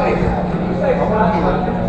ใส่ของร้าน